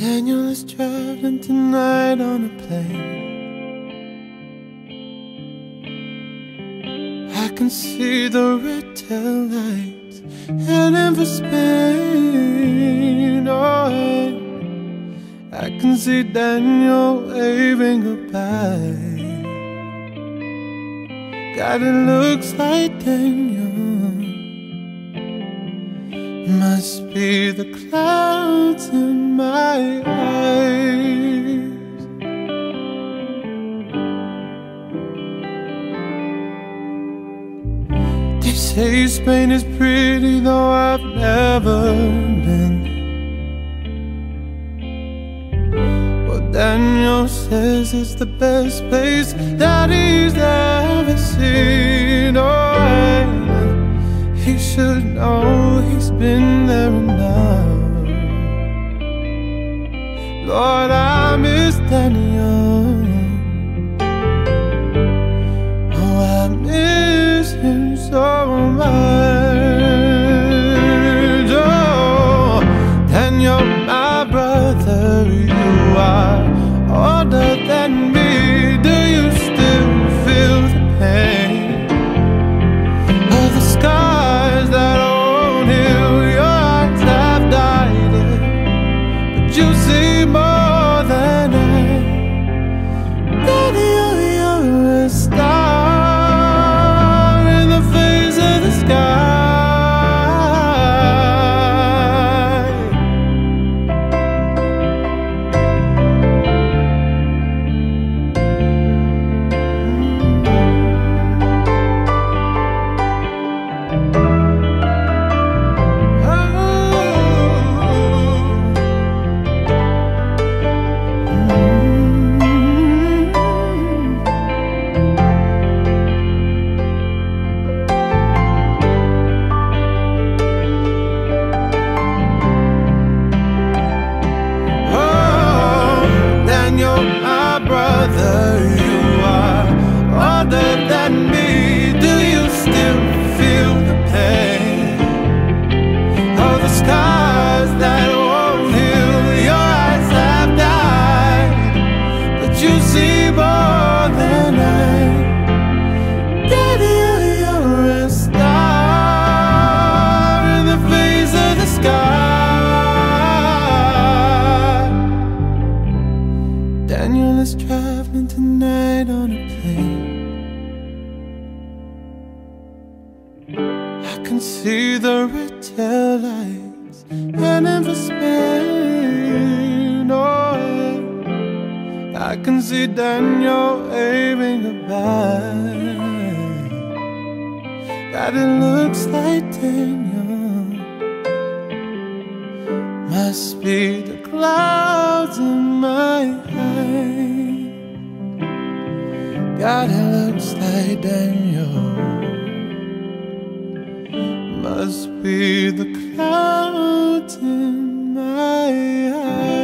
Daniel is traveling tonight on a plane. I can see the red tail lights heading for Spain. Oh, I can see Daniel waving goodbye. God, it looks like Daniel must be the clouds in my eyes. They say Spain is pretty, though I've never been. Well, Daniel says it's the best place that he's ever seen. Oh, he should know he's been there enough. Lord, I older can see the red tail lights heading for Spain. Oh, I can see Daniel waving goodbye. God, it looks like Daniel must be the clouds in my eyes. God, it looks like Daniel must be the clouds in my eyes.